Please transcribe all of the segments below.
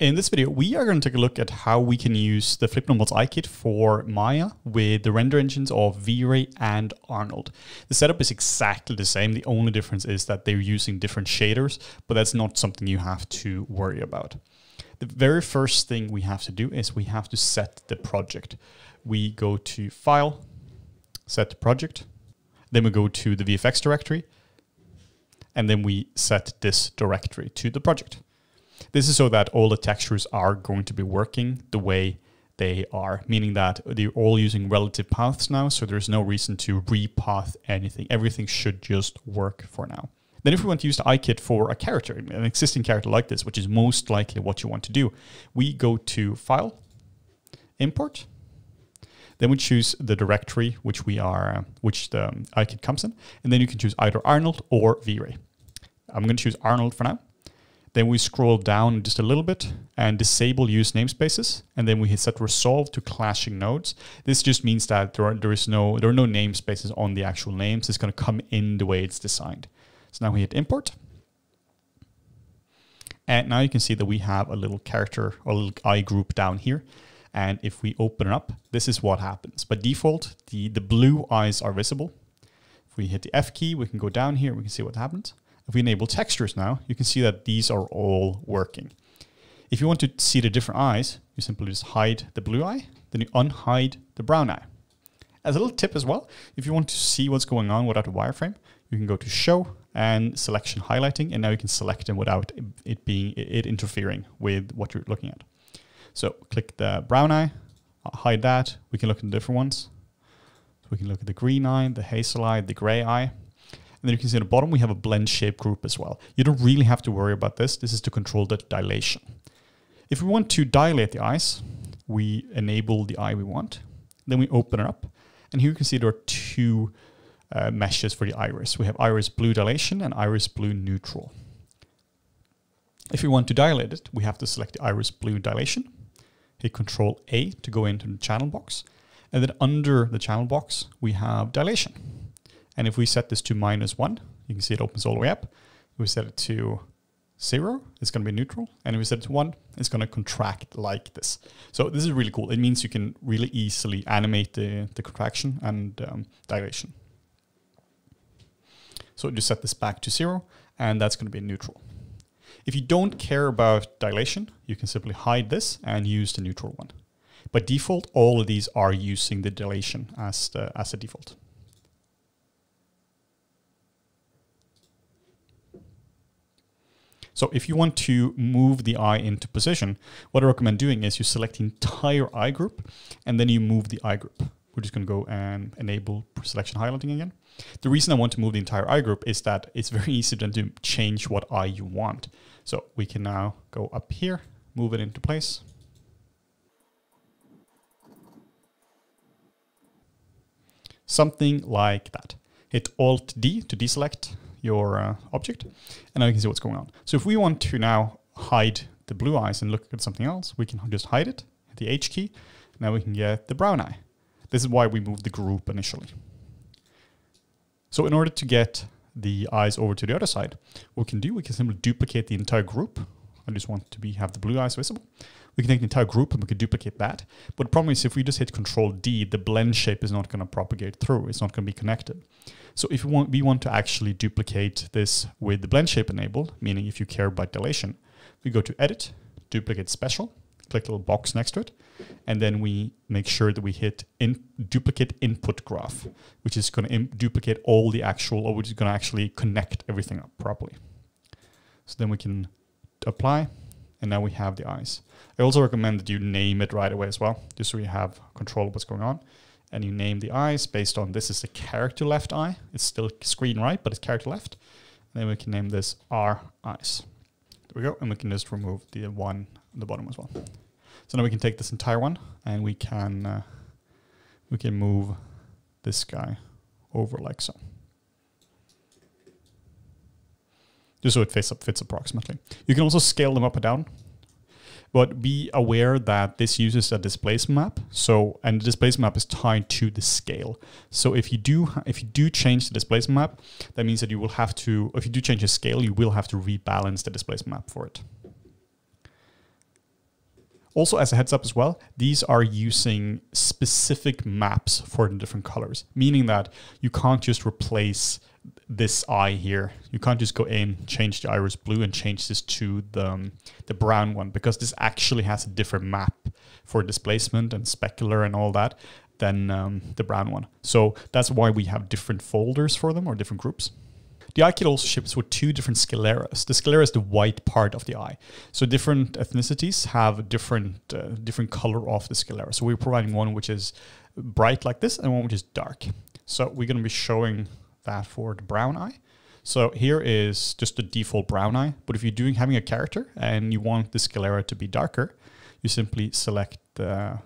In this video, we are going to take a look at how we can use the FlippedNormals iKit for Maya with the render engines of V-Ray and Arnold. The setup is exactly the same. The only difference is that they're using different shaders, but that's not something you have to worry about. The very first thing we have to do is we have to set the project. We go to File, Set Project, then we go to the VFX directory, and then we set this directory to the project. This is so that all the textures are going to be working the way they are, meaning that they're all using relative paths now, so there's no reason to repath anything. Everything should just work for now. Then if we want to use the Eye Kit for a character, an existing character like this, which is most likely what you want to do, we go to File, Import, then we choose the directory which we are, uh, which the um, Eye Kit comes in, and then you can choose either Arnold or V-Ray. I'm going to choose Arnold for now. Then we scroll down just a little bit and disable use namespaces. And then we hit set resolve to clashing nodes. This just means that there are, there is no, there are no namespaces on the actual names. It's going to come in the way it's designed. So now we hit import. And now you can see that we have a little character a little eye group down here. And if we open it up, this is what happens. By default, the, the blue eyes are visible. If we hit the F key, we can go down here, we can see what happens. If we enable textures now, you can see that these are all working. If you want to see the different eyes, you simply just hide the blue eye, then you unhide the brown eye. As a little tip as well, if you want to see what's going on without a wireframe, you can go to show and selection highlighting, and now you can select them without it being it interfering with what you're looking at. So click the brown eye, hide that. We can look at the different ones. So we can look at the green eye, the hazel eye, the gray eye. And then you can see at the bottom, we have a blend shape group as well. You don't really have to worry about this. This is to control the dilation. If we want to dilate the eyes, we enable the eye we want. Then we open it up. And here you can see there are two uh, meshes for the iris. We have iris blue dilation and iris blue neutral. If we want to dilate it, we have to select the iris blue dilation. Hit Control A to go into the channel box. And then under the channel box, we have dilation. And if we set this to minus one, you can see it opens all the way up. If we set it to zero, it's going to be neutral. And if we set it to one, it's going to contract like this. So this is really cool. It means you can really easily animate the, the contraction and um, dilation. So just set this back to zero, and that's going to be neutral. If you don't care about dilation, you can simply hide this and use the neutral one. By default, all of these are using the dilation as the, as a default. So if you want to move the eye into position, what I recommend doing is you select the entire eye group and then you move the eye group. We're just going to go and enable selection highlighting again. The reason I want to move the entire eye group is that it's very easy then to change what eye you want. So we can now go up here, move it into place. Something like that. Hit Alt D to deselect your uh, object, and now you can see what's going on. So if we want to now hide the blue eyes and look at something else, we can just hide it, hit the H key, now we can get the brown eye. This is why we moved the group initially. So in order to get the eyes over to the other side, what we can do, we can simply duplicate the entire group. I just want to be have the blue eyes visible. We can take the entire group and we can duplicate that. But the problem is if we just hit Control D, the blend shape is not going to propagate through. It's not going to be connected. So if we want, we want to actually duplicate this with the blend shape enabled, meaning if you care about dilation, we go to Edit, Duplicate Special, click little box next to it, and then we make sure that we hit in Duplicate Input Graph, which is going to duplicate all the actual, or which is going to actually connect everything up properly. So then we can apply, and now we have the eyes. I also recommend that you name it right away as well, just so you have control of what's going on and you name the eyes based on this is the character left eye. It's still screen right, but it's character left. And then we can name this R eyes. There we go. And we can just remove the one on the bottom as well. So now we can take this entire one and we can uh, we can move this guy over like so. Just so it fits up fits approximately. You can also scale them up and down. But be aware that this uses a displacement map. So, and the displacement map is tied to the scale. So if you do, if you do change the displacement map, that means that you will have to, if you do change the scale, you will have to rebalance the displacement map for it. Also, as a heads up as well, these are using specific maps for the different colors, meaning that you can't just replace this eye here. You can't just go in, change the iris blue and change this to the, um, the brown one because this actually has a different map for displacement and specular and all that than um, the brown one. So that's why we have different folders for them or different groups. The eye kit also ships with two different scleras. The sclera is the white part of the eye. So different ethnicities have different uh, different color of the sclera. So we're providing one which is bright like this and one which is dark. So we're going to be showing that for the brown eye. So here is just the default brown eye. But if you're doing having a character and you want the sclera to be darker, you simply select the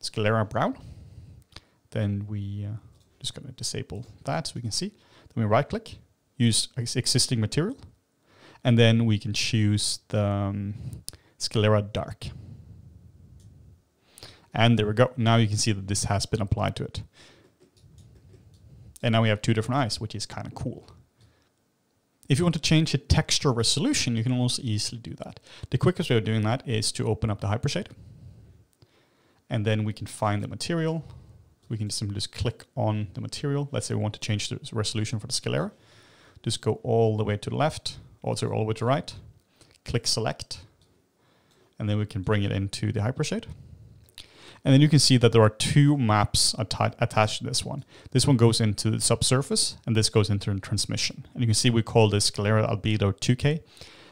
sclera brown. Then we uh, just going to disable that so we can see. Then we right click, use existing material, and then we can choose the um, sclera dark. And there we go. Now you can see that this has been applied to it. And now we have two different eyes, which is kind of cool. If you want to change the texture resolution, you can also easily do that. The quickest way of doing that is to open up the Hypershade. And then we can find the material, we can simply just click on the material. Let's say we want to change the resolution for the sclera. Just go all the way to the left, also all the way to the right. Click select, and then we can bring it into the hypershade. And then you can see that there are two maps atta attached to this one. This one goes into the subsurface, and this goes into transmission. And you can see we call this sclera albedo 2K,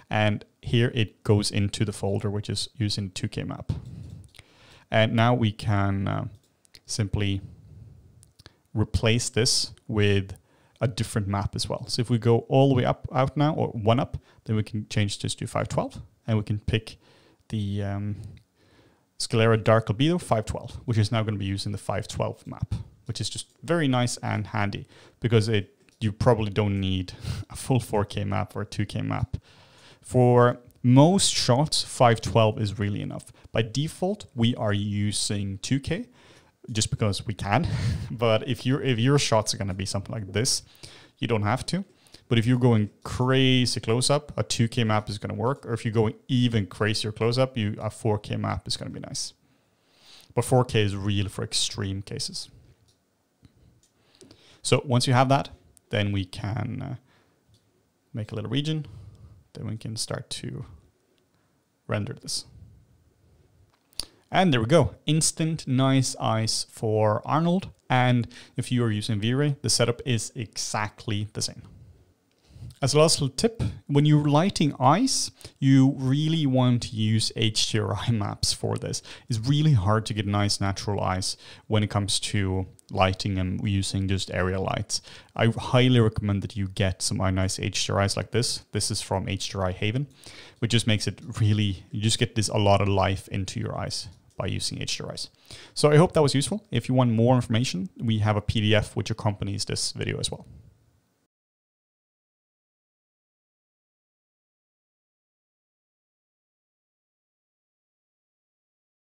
and here it goes into the folder, which is using 2K map. And now we can uh, simply replace this with a different map as well. So if we go all the way up out now or one up, then we can change this to 512 and we can pick the um, Sclera Dark Albedo 512, which is now going to be using the 512 map, which is just very nice and handy because it you probably don't need a full 4K map or a 2K map. For most shots, 512 is really enough. By default, we are using 2K, just because we can. but if your if your shots are gonna be something like this, you don't have to. But if you're going crazy close up, a 2K map is gonna work. Or if you're going even crazier close up, you a 4K map is gonna be nice. But 4K is real for extreme cases. So once you have that, then we can uh, make a little region. Then we can start to render this. And there we go, instant nice eyes for Arnold. And if you are using V-Ray, the setup is exactly the same. As a last little tip, when you're lighting eyes, you really want to use HDRI maps for this. It's really hard to get nice natural eyes when it comes to lighting and using just area lights. I highly recommend that you get some nice HDRIs like this. This is from HDRI Haven, which just makes it really, you just get this a lot of life into your eyes by using HDRIs. So I hope that was useful. If you want more information, we have a PDF which accompanies this video as well.